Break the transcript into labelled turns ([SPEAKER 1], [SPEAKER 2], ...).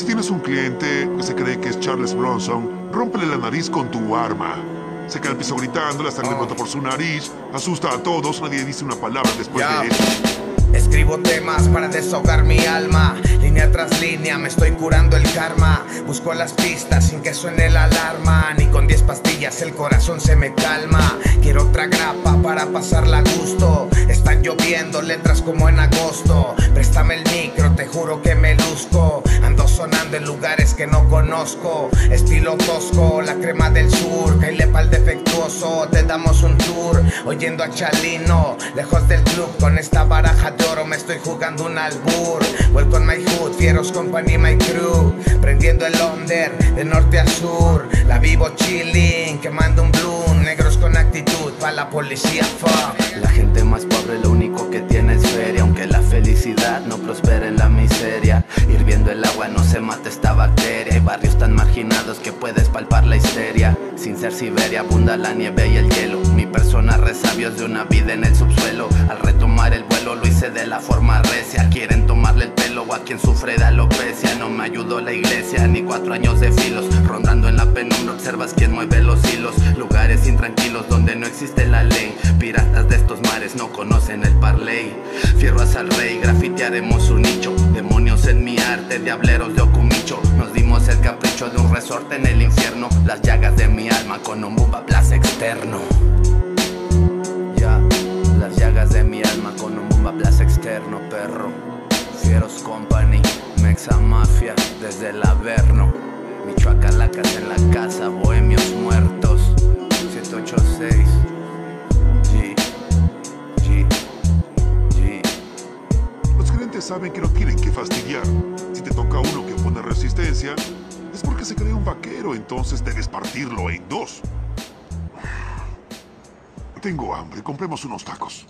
[SPEAKER 1] Si tienes un cliente que se cree que es Charles Bronson, rómpele la nariz con tu arma. Se cae al piso gritando, la sangre brota por su nariz, asusta a todos, nadie dice una palabra después de eso.
[SPEAKER 2] Escribo temas para desahogar mi alma. Línea tras línea me estoy curando el karma. Busco las pistas sin que suene la alarma. Ni con 10 pastillas el corazón se me calma. Quiero otra grapa para pasarla a gusto. Están lloviendo letras como en agosto. Préstame el micro, te juro que me luzco. Ando sonando en lugares que no conozco. Estilo tosco, la crema del sur. Caile pa'l defectuoso, te damos un tour. Oyendo a Chalino, lejos del club con esta baraja de oro me estoy jugando un albur. Welcome my hood, fieros company my crew. Prendiendo el under de norte a sur. La vivo chilling, quemando un bloom. Negros con actitud, pa' la policía, fuck.
[SPEAKER 3] La gente más pobre lo único que tiene es feria, aunque la felicidad no prospera mata esta bacteria. Hay barrios tan marginados que puedes palpar la histeria. Sin ser Siberia abunda la nieve y el hielo. Mi persona resabios de una vida en el subsuelo. Al retomar el vuelo lo hice de la forma recia. Quieren tomarle el pelo a quien sufre de alopecia. No me ayudó la iglesia ni cuatro años de filos. Rondando en la penumbra observas quién mueve los hilos. Lugares intranquilos donde no existe la ley. Piratas de estos mares no conocen el parley. Fierros al rey, grafitearemos su nicho. Demonios en mi arte, diableros de Okumicho. El capricho de un resorte en el infierno. Las llagas de mi alma con un bomba blast externo. Ya, las llagas de mi alma con un bomba blast externo, perro. Fieros Company, Mexa Mafia, desde el Averno. Michoacalacas en la casa, bohemios
[SPEAKER 1] Saben que no tienen que fastidiar. Si te toca uno que pone resistencia, es porque se cree un vaquero, entonces debes partirlo en dos. Tengo hambre, compremos unos tacos.